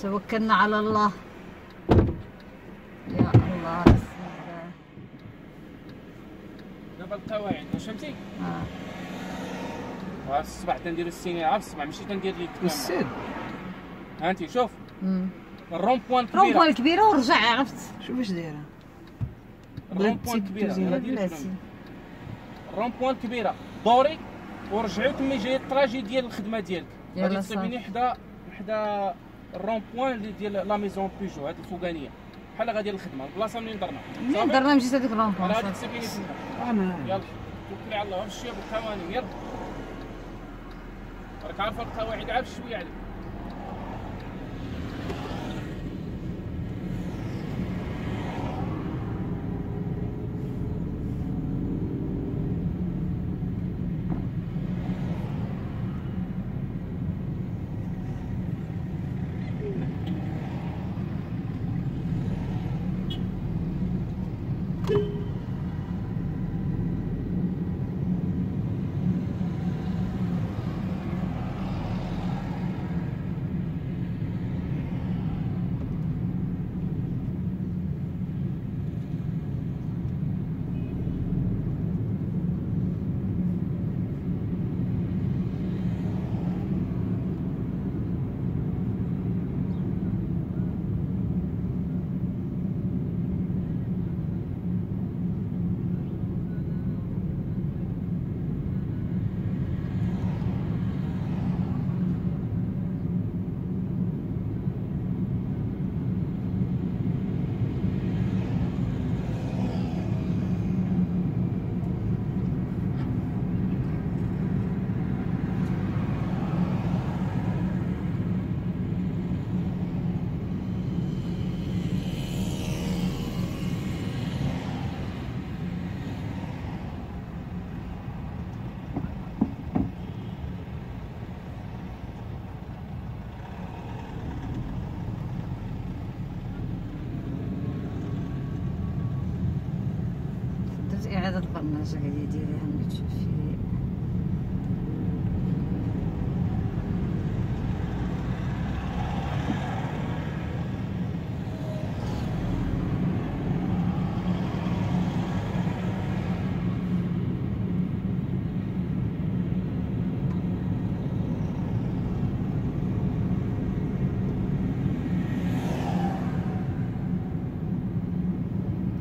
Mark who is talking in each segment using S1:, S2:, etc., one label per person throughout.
S1: توكلنا على الله. يا الله بسم الله.
S2: دابا القواعد واش فهمتي. وها الصباح تندير ال signal عارف الصباح ماشي تندير ليك
S3: السد
S2: ها انت شوف. ال
S1: rond-point
S2: كبيرة.
S1: الكبيره ورجع عرفت؟
S3: شوف واش
S2: دايرة. ال
S1: rond-point
S2: كبيرة. ال rond-point كبيرة. دوري ورجعوا تما جاي ال trajet ديال الخدمة ديالك. غادي. تسيبيني حدا حدا ال rond-point ديال la maison Peugeot هاد الفوقانيه بحال غادي الخدمه البلاصه منين درنا
S1: منين؟ درنا مشيت هذيك rond-point
S2: راه غادي. تسيبيني تما يلا توكلي على الله ومشي بالقوانين يلا راك عارفه القواعد عارف شوية عليك
S1: درت اعاده البرنامج قاعد يديريها ملي تشوفي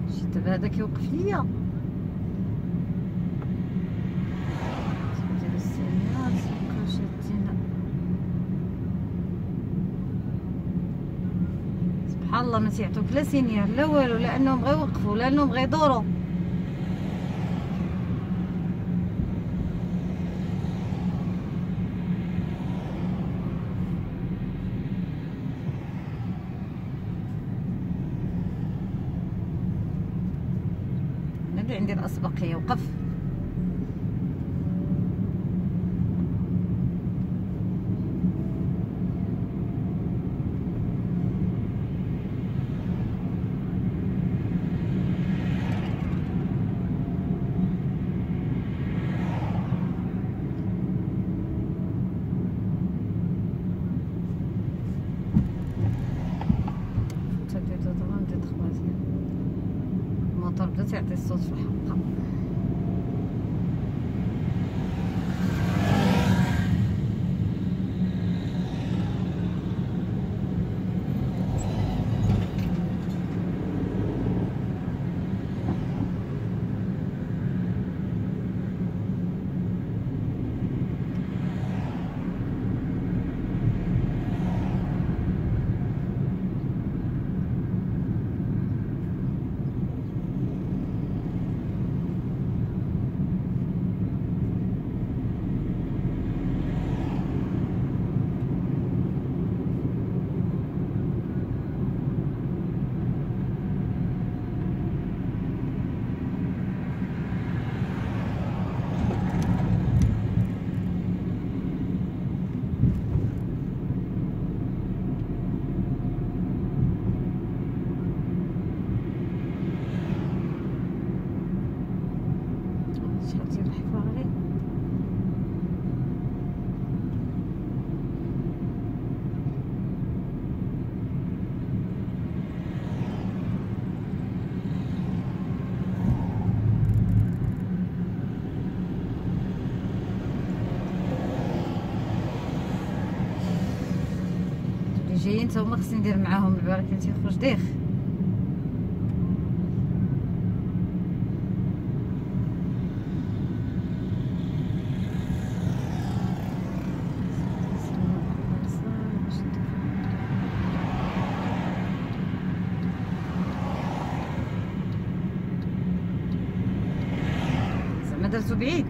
S1: شي دابا هذا كيوقف ليا ديال السينات بقاو شادين سبحان الله ما تيعطوك لا سينيال لا والو لأنهم غير يوقفوا لأنهم غيدوروا. تا هما خصني ندير معاهم البارك تيخرج ديخ درتو بعيد.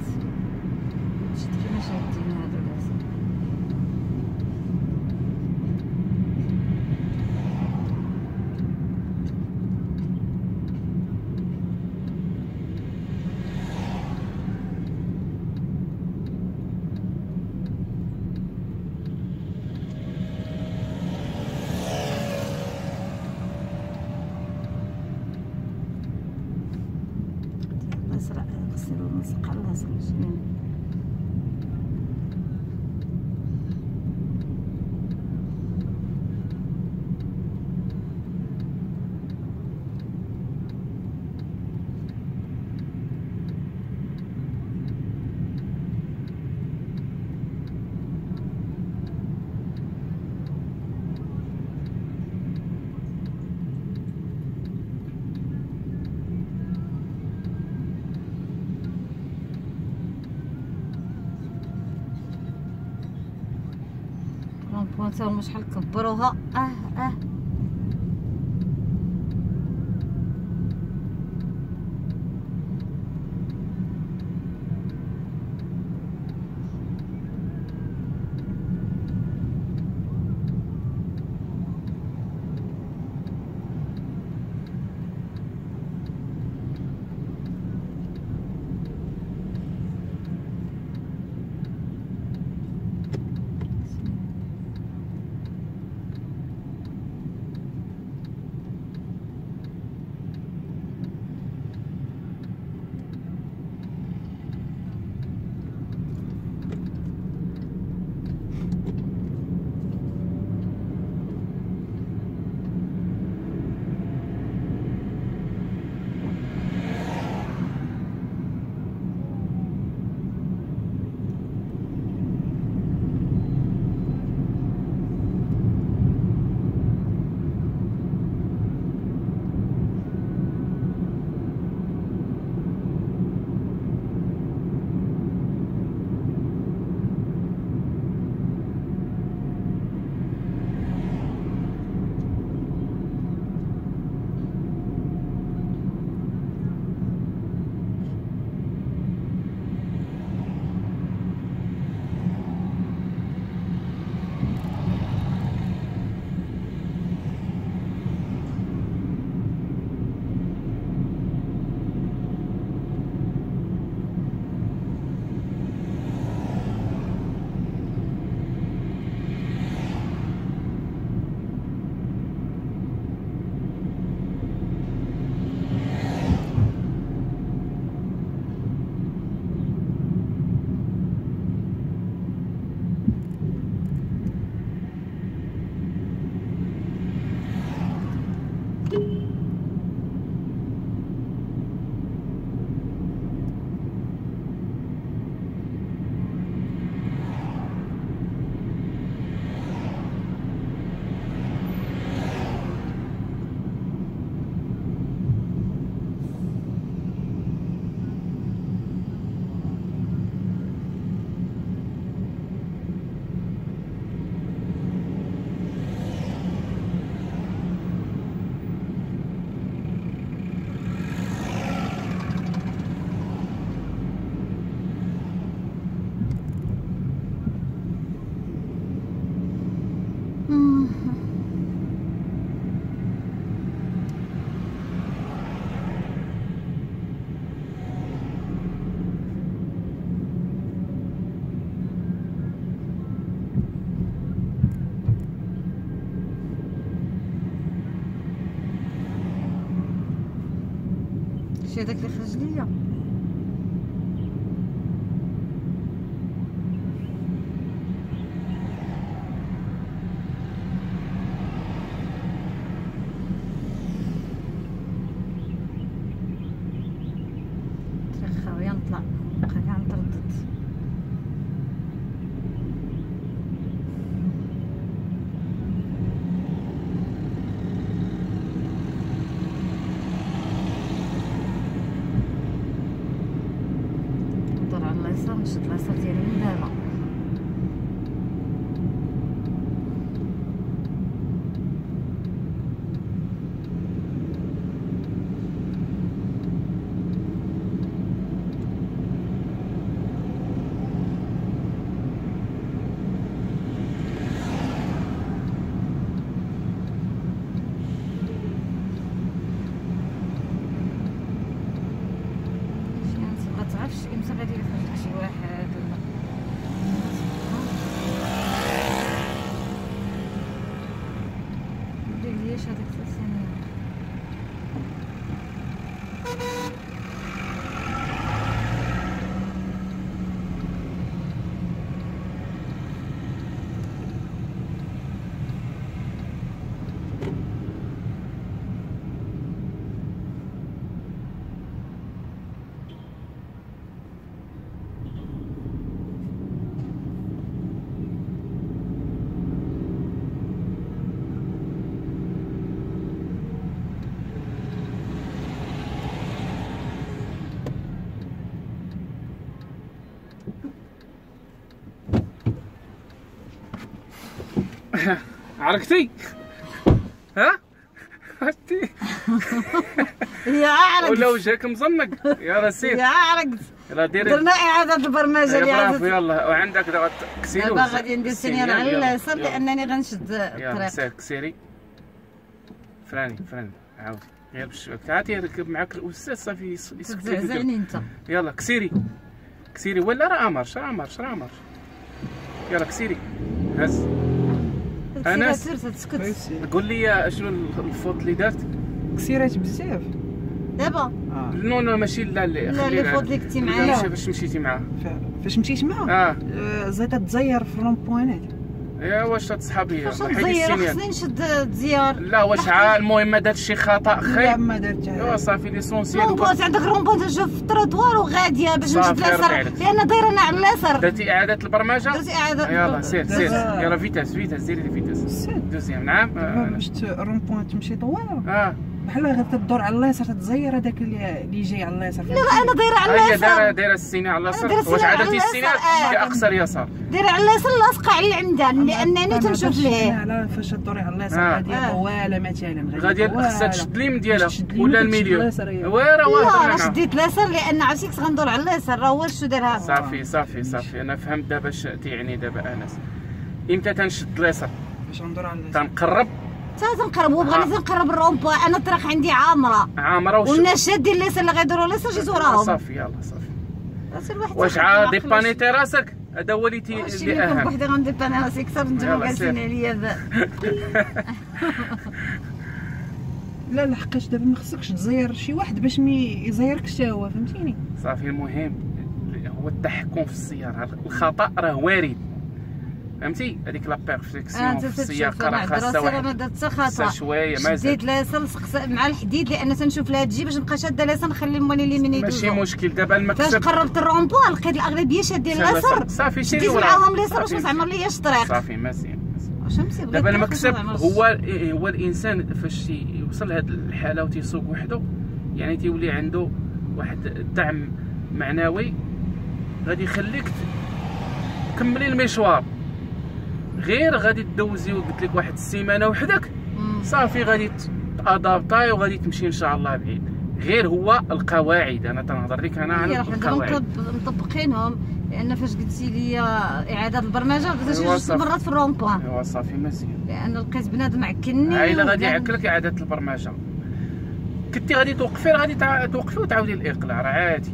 S1: هما شحال كبروها أه أه. شي هذاك عرفتش إمتى غادي يخرج شي واحد
S2: عرقتي؟ ها؟ عرفتي
S1: يا عرقت
S2: ولا وجهك مزنق. يلا سير
S1: يا عرقت
S2: يلا ديري.
S1: درنا إعادة البرمجة
S2: يا
S1: اللي عادت؟
S2: يلا. وعندك كسيري
S1: دابا غادي ندير ثانية على
S2: يلا،
S1: اليسار
S2: يلا.
S1: لأنني غنشد
S2: يلا
S1: الطريق.
S2: سير كسيري. فراني فراني. عاود. غير بشويه عاد يركب معاك الأستاذ صافي يس- يسكت يدير.
S1: تزعزعني أنت.
S2: يلا كسيري. كسيري ولا راه marche راه marche راه marche يلا كسيري. هز. أنس.
S1: سير تسكت.
S2: قول لي شنو الفوت اللي دارت
S3: كسيرات بزاف.
S1: دابا؟
S3: آه.
S2: نو نو ماشي لا اللي
S1: لا اللي
S2: خلينا-
S1: فوت اللي كنتي
S2: لا،
S1: معايا.
S2: باش مشيتي معاه.
S3: فاش مشيت معاه
S2: آه.
S3: آه، زيت تزير في الرومبوانات
S2: يا واش تصحابي
S1: واش
S2: حيدي
S1: نزير
S2: السينيال
S1: خصني نشد الديار.
S2: لا واش عا المهم دار شي خطأ
S3: لا
S2: خايب
S3: ما
S2: أيوا صافي ليسونسيال.
S1: رومبوت عندك رومبوت نشوف في التروطوار وغادية باش
S2: ربي عليك.
S1: لأن دايرة أنا على اليسار.
S2: درتي إعادة البرمجة؟
S1: درتي إعادة
S2: يلا سير سير. يلا فيتاس فيتاس ديري فيتاس. دوزيام نعم.
S3: باش ت- الرومبوان تمشي طوال.
S2: آه.
S3: بحال غير تدور على اليسار تتزير هذاك اللي اللي جاي على اليسار.
S1: لا أنا دايرة على
S2: هي دايره
S1: اليسار.
S2: دايره السيني على اليسار. واش عادتي
S1: اليسار، آه.
S2: في أقصى اليسار.
S1: دايرة على اليسار لاصقه على اللي عندها. لانني تنشوف ليه.
S3: على فاش تدوري على
S2: آه.
S3: اليسار غادي
S1: آه.
S3: طواله مثلا
S2: غادي خصها تشد اليم ديالها. ولا الميليو.
S3: اليسار هي.
S2: وي راه
S1: لا
S2: واضح أنا.
S1: شديت اليسار لأن عرفتي غندور على اليسار. راه هو شو دار هذا
S2: صافي صافي صافي. أنا فهمت دابا اش تيعني دابا أنس. إمتى تنشد اليسار؟
S3: باش ندور على اليسار.
S2: تنقرب؟
S1: تنقرب وبغينا تنقرب الرومبو أنا الطريق عندي عامرة.
S2: عامرة وش؟
S1: والناس شادين اليسار اللي غيدوروا اليسار جيت وراهم
S2: صافي يلا صافي. واش عاد ديبانيتي راسك هذا هو اللي تي
S1: واش
S2: اللي أهم.
S1: بوحدي غندير أنا راسي. أكثر نتوما
S2: يلا
S1: جالسين. عليا ذا.
S3: لا لا حقاش دابا ما خصكش تزير شي واحد باش مي يزيرك حتى هو فهمتيني؟
S2: صافي المهم هو التحكم في السيارة. الخطأ راه وارد. فهمتي؟ هذيك لا
S1: أنا
S2: perfection في
S1: أنا
S2: راه خاصها
S1: ما
S2: واحد.
S1: درت خطا
S2: شوية مازال
S1: شديت لصقت مع الحديد لأن تنشوف لها تجي باش نبقى شادة اليسار نخلي الموني اليمين
S2: ماشي
S1: يدوزو
S2: مشكل دابا
S1: فاش
S2: المكسب
S1: قربت الرومبو لقيت الأغلبية شادين اليسار.
S2: صافي
S1: شديت
S2: وراه
S1: معاهم اليسار باش. ما تعمر لياش الطريق
S2: صافي
S1: بغيت
S2: دابا المكسب
S1: ما.
S2: هو هو الإنسان فاش يوصل لهاد الحالة وتيسوق وحده يعني تيولي عنده واحد الدعم معنوي غادي يخليك تكملي المشوار. غير غادي تدوزي قلت لك واحد السيمانة وحدك. صافي غادي تادابتاي وغادي تمشي إن شاء الله بعيد. غير هو القواعد. أنا تنهضر لك
S1: أنا دابا
S2: القواعد.
S1: مطب- مطبقينهم. لأن فاش قلتي لي إعادة البرمجة بدات شي جوج. مرات في الرومبوان
S2: أيوا صافي مزيان.
S1: لأن لقيت بنادم عكني
S2: عائله غادي يعكلك إعادة البرمجة. كنتي غادي توقفي غادي توقفي وتعاودي الإقلاع. راه عادي.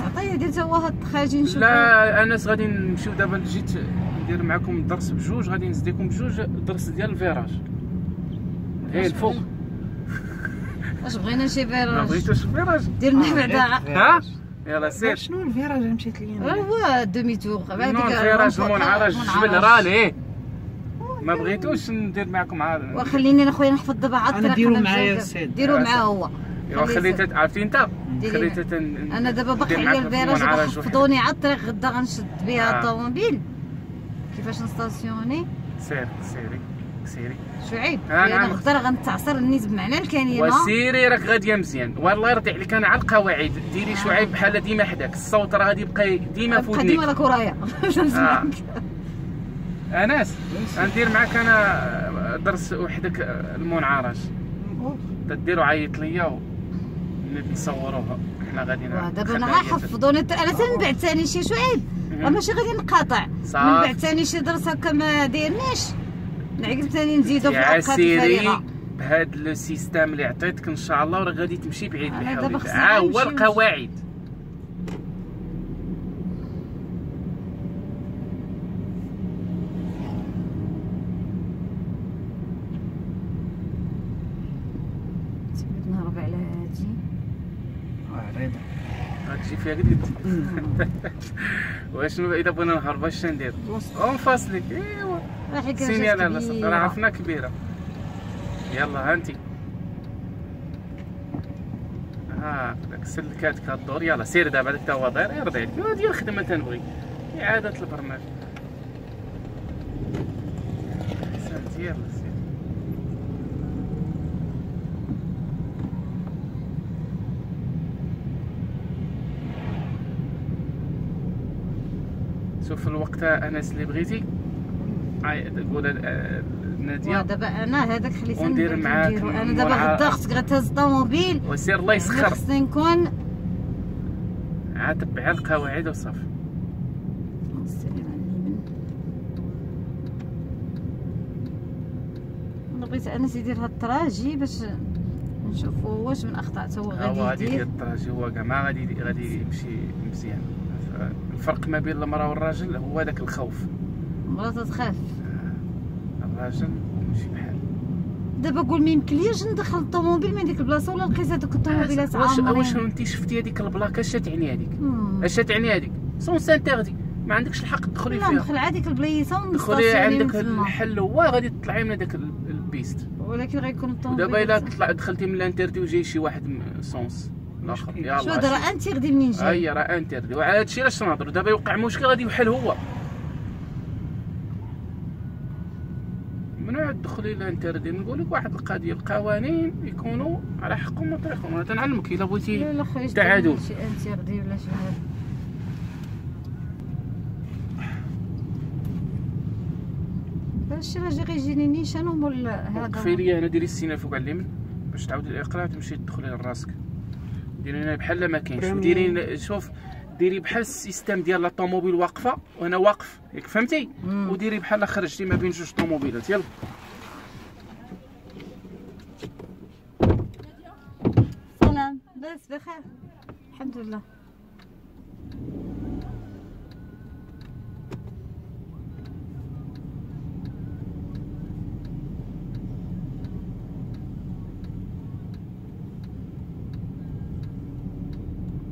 S1: أنا عطيه ديال تا الخارجي نشوف
S2: لا أنس غادي نمشيو دابا جيت ندير معكم الدرس بجوج غادي نزديكم بجوج الدرس ديال الفيراج هي الفوق.
S1: واش بغينا شي
S2: ما
S1: فيراج.
S2: بغيتوش الفيراج
S1: ديرنا بعدا.
S2: ها؟ يلا سير.
S3: شنو الفيراج اللي مشيت ليا؟
S1: راه هو دومي تور
S2: نو الفيراج؟ المنعرج الجبل رالي ما بغيتوش ندير معكم عاد.
S1: وخليني اخويا نحفظ دابا عاد
S3: أنا
S1: الطريق
S3: ديرو
S1: أنا
S3: معايا
S1: مزيان.
S3: السيد.
S1: ديرو
S2: يا
S1: معاه هو.
S2: ايوا
S1: خليه
S2: خليت
S1: يسير.
S2: عرفتي انت؟
S1: ديري
S2: خليت
S1: معاه.
S2: تن-
S1: أنا دابا باقي عليا الفيراج. حفظوني عاد الطريق غدا غنشد بها
S2: آه.
S1: الطوموبيل. كيفاش نستاسيوني؟
S2: سير سيري سيري.
S1: شعيب.
S2: آه،
S1: أنا
S2: نعم.
S1: غدا غنتعصر النيز بمعنى الكلمة.
S2: وسيري راك غادية مزيان. والله يرضي عليك أنا على القواعد. ديري شعيب بحال ديما حداك. الصوت راه غادي يبقى ديما في
S1: بقى ديما لك ورايا
S2: آه. انس غندير معاك أنا درس وحدك المنعرج. تديرو عيط ليا و نصوروها إحنا غادي
S1: آه، دابا أنا الط- أنا تن بعد ثاني شي شعيب راه ماشي غادي نقاطع. بعد ثاني شي درس هكا ما دايرنيش نعقل ثاني نزيدو في الاوقات
S2: بهاد لو سيستيم اللي عطيتك إن شاء الله راه غادي تمشي بعيد
S1: أنا
S2: بحول ها هو. القواعد شي فيها قد قد واشنو إذا بغينا نهرب اش ندير؟
S3: الوسط
S2: اونفاصليك إيوا. صافي
S1: كبيرة.
S2: راه عرفنا كبيرة. يلا ها انت ها داك السلكات كدور يلا سير دابا داك تا هو داير. يرضي عليك هذه هي الخدمة تنبغي. إعادة البرنامج. يلا شوف الوقت أنس اللي بغيتي. هاي تقول آه، نادية.
S1: ودابا أنا هذاك خليتني
S2: وندير
S1: نبدا
S2: معاك. أنا
S1: دابا غدا خصك غتهز الطوموبيل.
S2: وسير الله
S1: يعني
S2: يسخر.
S1: خصني نكون
S2: عاد تبع القواعد وصافي.
S1: بغيت أنس يدير هاد الطراجي باش نشوفو واش من أخطاء هو
S2: هو
S1: غادي
S2: غادي يدير
S1: يدير.
S2: الطراجي هو كاع ما غادي غادي يمشي مزيان. الفرق ما بين المرأة والراجل هو داك الخوف.
S1: مرات تخاف.
S2: الراجل يمشي بحال.
S1: دابا قول ما يمكنليش ندخل الطوموبيل من ديك البلاصة ولا لقيت هذوك الطوموبيلات
S2: واش
S1: عامرين؟
S2: واش انت شفتي هذيك البلاكة؟ اش تعني هذيك. اش تعني هذيك؟ sens interdit. ما عندكش الحق تدخلي
S1: لا
S2: فيها.
S1: ندخل عاديك
S2: البلايصة
S1: ونستاسيوني
S2: عندك
S1: من تما.
S2: الحل هو غادي تطلعي من ال- ال piste.
S1: ولكن غيكون الطوموبيل
S2: ودابا إلا طلع دخلتي من ال interdit وجاي شي واحد sens. الآخر
S3: مشكل.
S1: شو راه انت غادي منين جاي؟
S2: هيا راه انتردي وعلى هادشي علاش نهضروا دابا يوقع مشكل غادي يوحل هو. ممنوع تدخلي لانتردي نقول لك واحد القضية القوانين يكونوا على حقهم وطريقهم أنا تنعلمك إلا بغيتي
S1: لا لا خويا
S2: تعادل.
S1: شي انت غادي ولا شي هذا الشيء راه جا غيجيني نيشان ومول هذا.
S2: كفايه ليا هنا ديري السينه فوق على اليمين باش تعاودي الاقراء تمشي تدخلي لراسك ديري هنا بحال ما كاينش. وديري شوف ديري بحال السيستم ديال لا طوموبيل واقفة وأنا واقف ياك فهمتي؟
S1: مم.
S2: وديري بحال خرجتي ما بين جوج طوموبيلات. يلا.
S1: سلام. بس بخير. الحمد لله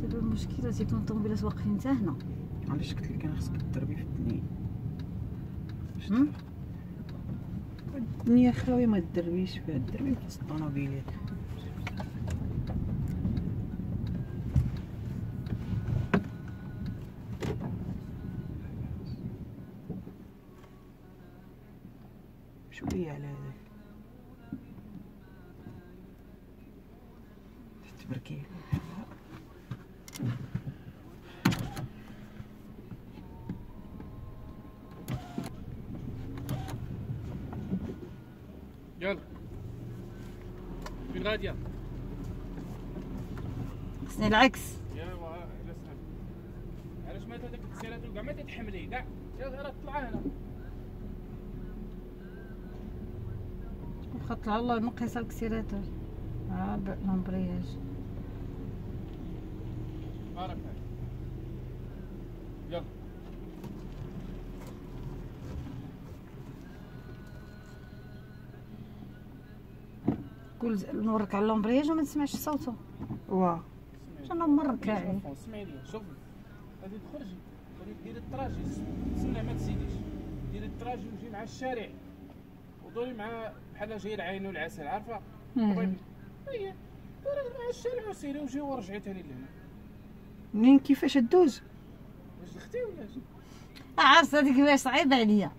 S1: دابا تيكون الطوموبيلات واقفين حتى هنا.
S3: علاش قلت لك أنا خصك تضربي في الدنيا؟ الدنيا خاويه ما تدربيش فيها تدربي في الطوموبيلات. شوية على هذاك. تبركي.
S2: يلا فين غاديه
S1: خصني العكس
S2: ايوا علاش ما هذاك السيرات كاع ما تتحملي؟ كاع راه طلع هنا.
S1: واخا طلع الله نقيس الكسيراتور ها ب- لامبرياج
S2: بارك الله يلا
S1: قول نورك على لامبرياج وما تسمعش صوته.
S3: واه
S1: أنا مرك كاعي
S2: اسمعي لي شوفي غادي تخرجي غادي ديري الطراجي تسنى ما تزيديش ديري الطراجي وجي مع الشارع. ودوري مع بحال جاي العين والعسل عارفة؟ طيب. هي دوري مع الشارع وسيري وجي ورجعي تاني لهنا.
S3: منين؟ كيفاش دوز
S2: واش أختي ولا شي؟
S1: عارفة هذيك كيفاش صعيب عليا.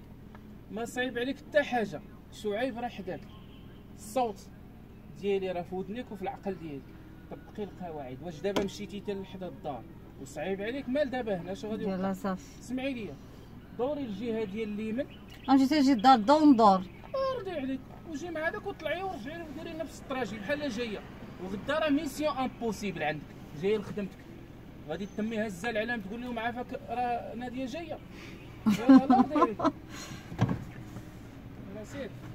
S2: ما صعيب عليك حتى حاجة. شعيب راه حداك الصوت ديالي راه في ودنك وفي العقل ديالك طبقي القواعد. واش دابا مشيتي حتى لحدا الدار؟ وصعيب عليك. مال دابا هنا؟ شو غادي
S1: يلا صافي.
S2: اسمعي لي دوري الجهة ديال اليمين
S1: غنمشي تجي الدار دور ندور
S2: ردي عليك. وجي مع هذاك وطلعي ورجعي وديري نفس الطراجي بحال جاية. وغدا راه mission impossible عندك. جاية لخدمتك. غادي تمي هزة العلام تقول لهم عافاك. راه نادية جاية. يلا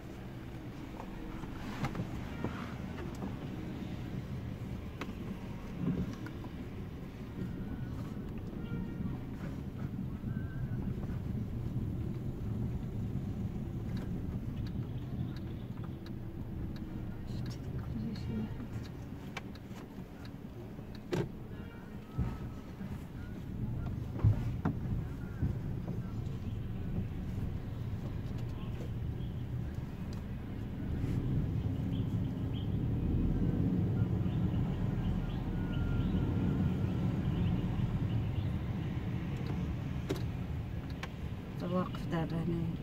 S1: دابا هنايا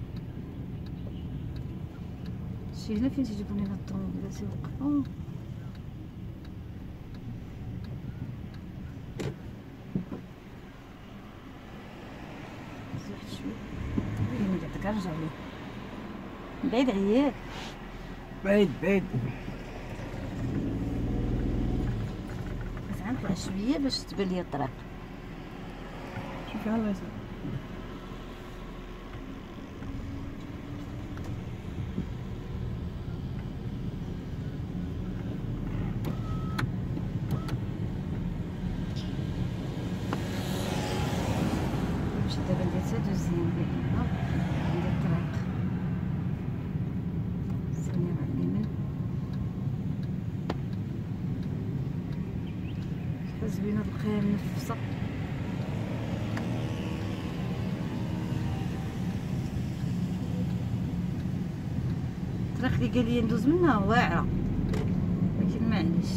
S1: شي هنا فين تيجيبوا لنا الطوموبيلات يوقفوا واحد شوية ما قعدك رجع ليه بعيد عياك
S3: بعيد بعيد
S1: غنطلع شوية باش تبان لي الطريق
S3: شوفي على اليسار
S1: نمشي دابا ندير حتى دوزيام هنا ندير الطريق ثانية مع اليمين شحال زوينة القاع منفسة الطريق اللي قال لي ندوز منها واعرة ولكن معليش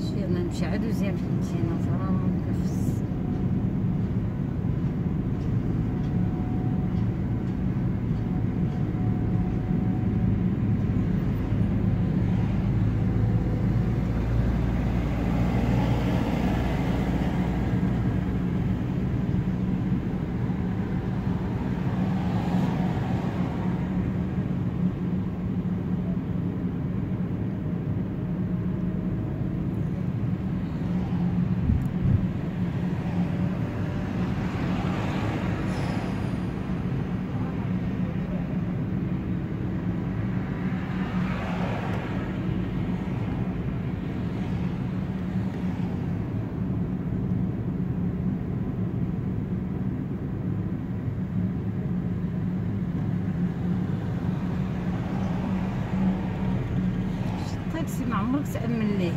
S1: شي أنا نمشي عاد وزيان في المدينة ترى نفس الطاكسي ما عمرك تأمن ليه؟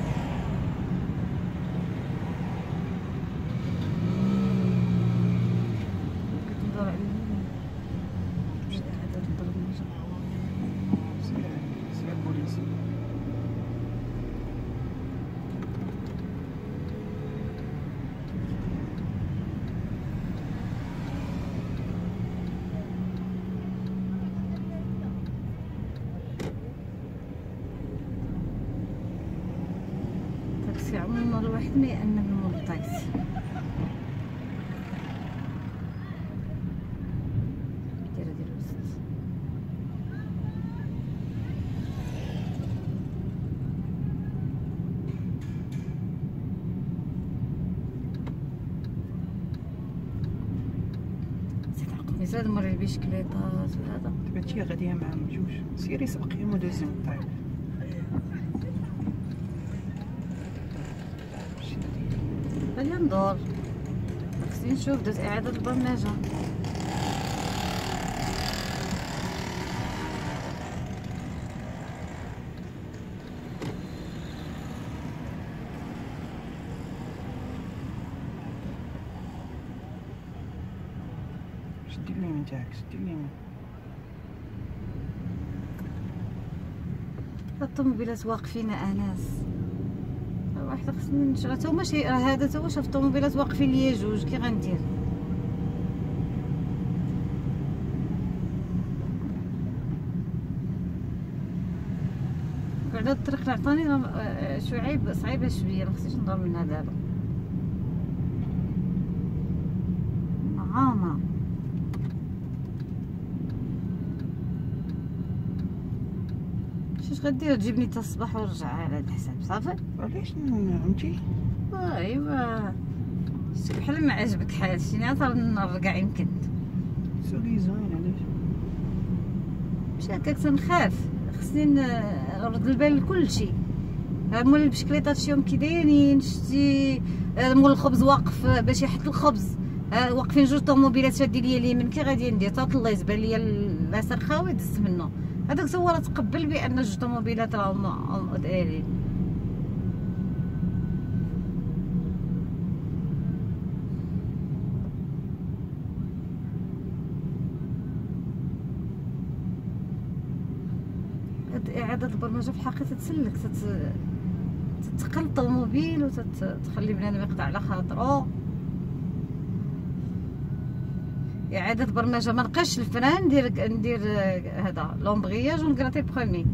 S1: وسط زيد عقلني زاد مرة البيشكليطات وهذا
S3: بنتي غادية مع جوج سيري سبقي ودوزي من الطريق
S1: خلينا ندور خصني نشوف درت إعادة البرمجة.
S3: شدي اليمين تاعك شدي اليمين
S1: الطوموبيلات واقفين آناس. واحد خصني نشغل تا هما شي هذا تا هو شاف الطوموبيلات واقفين ليا جوج كي غندير بعد الطريق اللي عطاني شعيب صعيبة شوية ما خصنيش نضرب منها دابا. غدير تجيبني تا الصباح ونرجع على هاد الحساب صافي؟
S3: علاش فهمتي؟
S1: ايوا بحال ما عجبك حال شي نهار النهار كاع يمكن.
S3: سولي زوين علاش؟
S1: مش هكاك تنخاف. خصني نرد البال لكل شيء. مول البشكليطات شيهم كي دايرين شتي آه، مول الخبز واقف آه، باش يحط الخبز. آه، واقفين جوج طوموبيلات شادين ليا اليمين كي غادي ندير؟ تا الله يزبر ليا اليسار خاوي دزت منه. هذاك هو راه تقبل بأن جوج طوموبيلات راهم دايرين. هاد إعادة البرمجة في الحقيقة تتسلك تت... تتقل الطوموبيل وتخلي بنادم يقطع على خاطرو إعادة برمجة. ما نقاش الفران ندير ندير آه، هذا لومبغياج ونكراتي بخومي.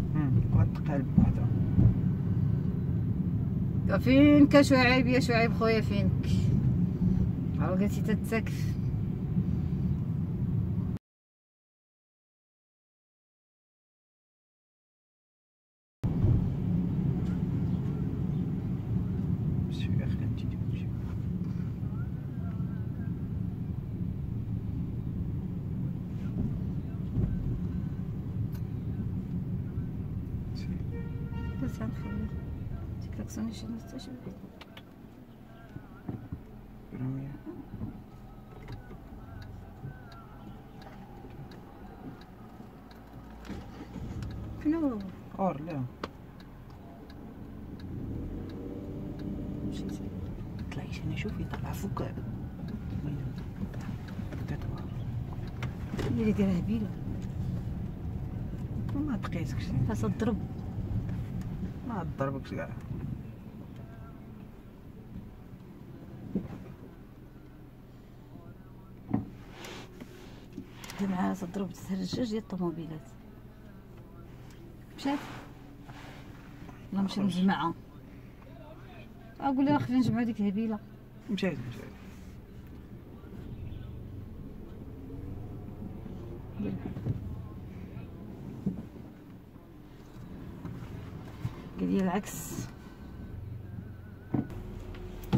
S1: فينك يا شعيب يا شعيب خويا فينك. عاود قلتي تتسكف
S3: شوية خلينا نمشي نمشي
S1: بس غنخلي ديك لاكسوني شي حتى شي واحد
S3: رمية.
S1: فين هو
S3: اور لا
S1: مشيتي
S3: طلعيش أنا شوفي طلع فوق
S1: هي اللي دايره هبيله
S3: ما تقيسكش
S1: خاصها تضرب
S3: ما ضربكش كاع
S1: معاها تضرب تهرجاج ديال الطوموبيلات مشات لا مشى نجمعها أقول لها خلينا نجمعوا ديك الهبيله
S3: مشيت مشيت
S1: قال لي العكس.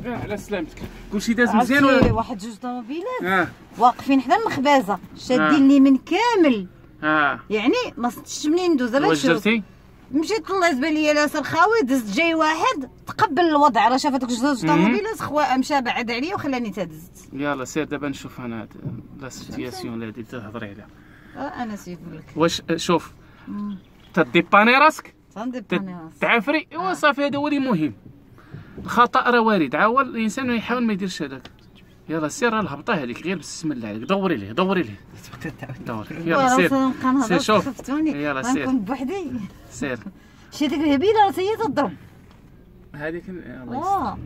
S2: آه، على سلامتك. كلشي داز مزيان ولا؟
S1: واحد جوج طوموبيلات.
S2: آه.
S1: واقفين حدا المخبازة شادين من كامل.
S2: آه.
S1: يعني ما صدتش منين ندوز شوف
S2: درتي
S1: مشيت الله يزبل لي ياسر خاوي دزت جاي واحد تقبل الوضع راه شاف هذوك جوج. طوموبيلات خوا مشى بعد عليا وخلاني تدزت
S2: يلا سير دابا نشوف أنا لا سيتياسيون اللي غادي تهضري عليها.
S1: آه أنا سيف لك.
S2: واش آه، شوف. تديباني راسك؟
S1: صندي
S2: تت-
S1: باني راسي.
S2: تعافري؟ أيوا صافي هذا هو اللي مهم. الخطأ راه وارد. عاول الإنسان يحاول ما يديرش هذاك. يلا سير راه الهبطه هذيك غير بسم الله عليك دوري ليه دوري ليه. دوري. يلا سير. سير شوف.
S1: خفتوني
S2: يلا سير.
S1: بوحدي.
S2: سير.
S1: شي ديك الهبيله راه هي تضرب
S2: هذيك الله يستر
S1: آه.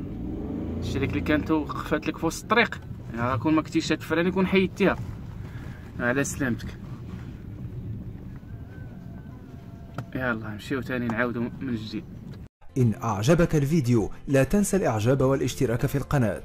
S2: شتي ديك اللي كانت وقفات لك في وسط الطريق. يعني كون ما كنتيش هاد الفران يكون حيدتيها. على سلامتك. يلا نمشيو تاني نعاودو من جديد.
S4: إن أعجبك الفيديو لا تنسى الإعجاب والاشتراك في القناة.